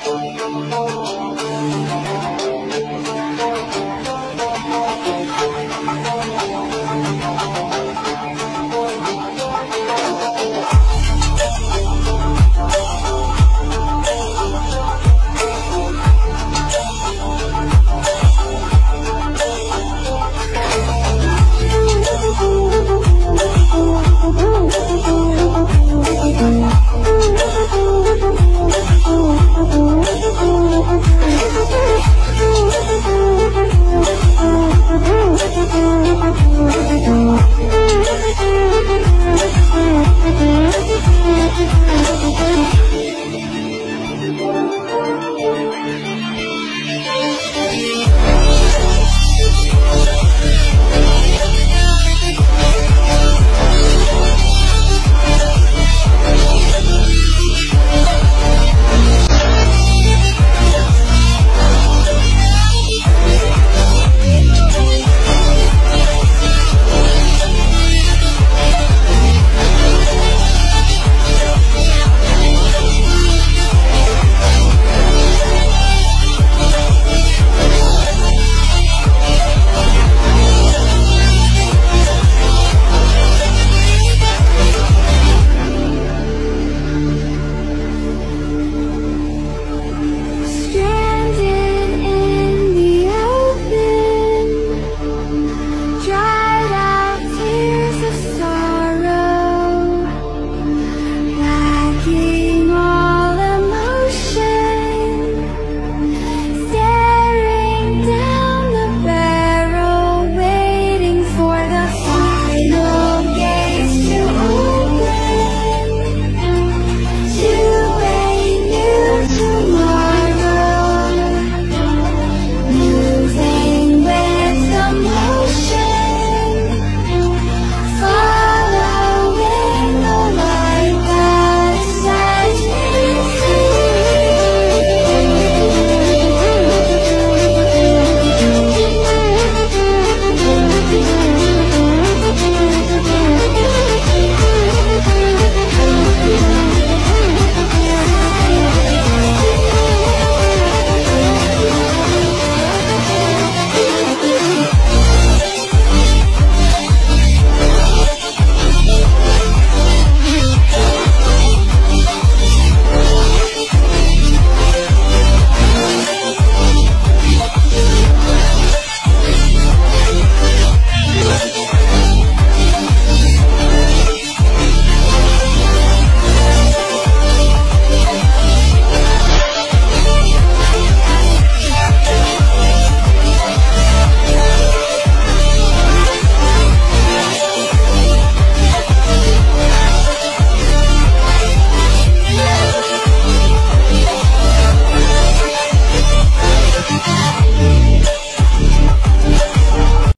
「ああ!」